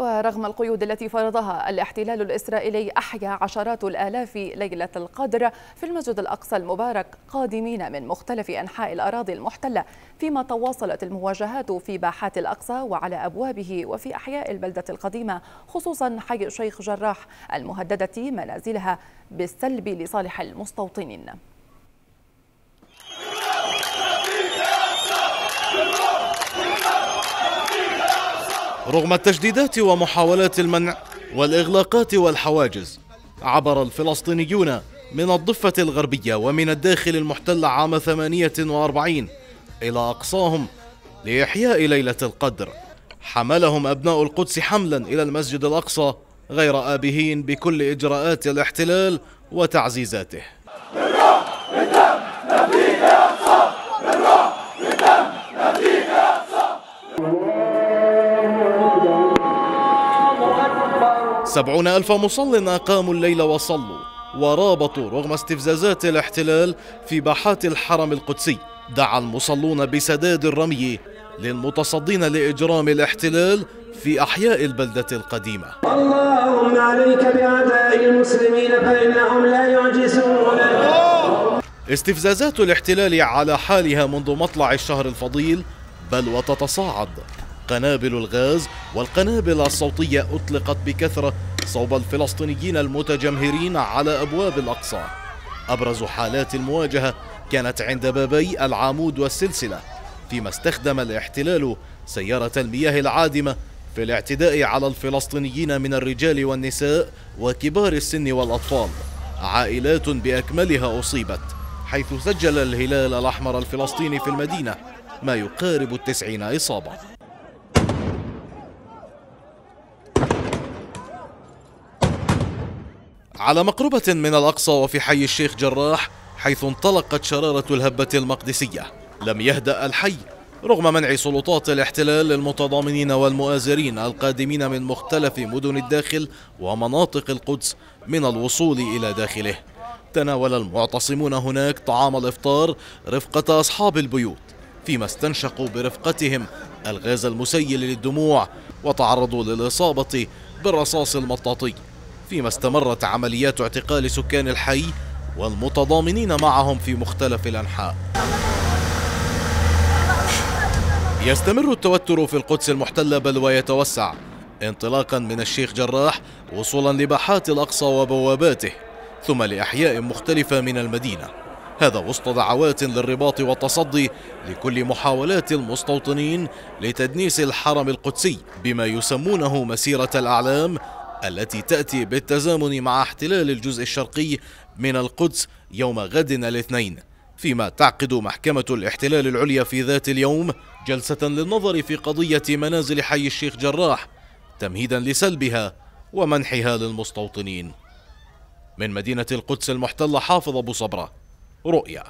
ورغم القيود التي فرضها الاحتلال الإسرائيلي أحيا عشرات الآلاف ليلة القدر. في المسجد الأقصى المبارك قادمين من مختلف أنحاء الأراضي المحتلة فيما تواصلت المواجهات في باحات الأقصى وعلى أبوابه وفي أحياء البلدة القديمة خصوصا حي الشيخ جراح المهددة منازلها بالسلب لصالح المستوطنين. رغم التجديدات ومحاولات المنع والإغلاقات والحواجز عبر الفلسطينيون من الضفة الغربية ومن الداخل المحتل عام 48 إلى أقصاهم لإحياء ليلة القدر. حملهم أبناء القدس حملا إلى المسجد الأقصى غير آبهين بكل إجراءات الاحتلال وتعزيزاته. سبعون ألف مصل أقاموا الليل وصلوا ورابطوا رغم استفزازات الاحتلال في باحات الحرم القدسي. دعا المصلون بسداد الرمي للمتصدين لإجرام الاحتلال في أحياء البلدة القديمة. اللهم عليك بأعداء المسلمين فإنهم لا يعجزون. استفزازات الاحتلال على حالها منذ مطلع الشهر الفضيل بل وتتصاعد. قنابل الغاز والقنابل الصوتية أطلقت بكثرة صوب الفلسطينيين المتجمهرين على أبواب الأقصى. أبرز حالات المواجهة كانت عند بابي العامود والسلسلة فيما استخدم الاحتلال سيارة المياه العادمة في الاعتداء على الفلسطينيين من الرجال والنساء وكبار السن والأطفال. عائلات بأكملها أصيبت حيث سجل الهلال الأحمر الفلسطيني في المدينة ما يقارب التسعين إصابة. على مقربة من الأقصى وفي حي الشيخ جراح حيث انطلقت شرارة الهبة المقدسية. لم يهدأ الحي رغم منع سلطات الاحتلال للمتضامنين والمؤازرين القادمين من مختلف مدن الداخل ومناطق القدس من الوصول إلى داخله. تناول المعتصمون هناك طعام الإفطار رفقة أصحاب البيوت فيما استنشقوا برفقتهم الغاز المسيل للدموع وتعرضوا للإصابة بالرصاص المطاطي. فيما استمرت عمليات اعتقال سكان الحي والمتضامنين معهم في مختلف الأنحاء. يستمر التوتر في القدس المحتلة بل ويتوسع انطلاقا من الشيخ جراح وصولا لباحات الأقصى وبواباته ثم لأحياء مختلفة من المدينة. هذا وسط دعوات للرباط والتصدي لكل محاولات المستوطنين لتدنيس الحرم القدسي بما يسمونه مسيرة الأعلام التي تأتي بالتزامن مع احتلال الجزء الشرقي من القدس يوم غد الاثنين. فيما تعقد محكمة الاحتلال العليا في ذات اليوم جلسة للنظر في قضية منازل حي الشيخ جراح تمهيدا لسلبها ومنحها للمستوطنين. من مدينة القدس المحتلة حافظ أبو صبرة رؤيا.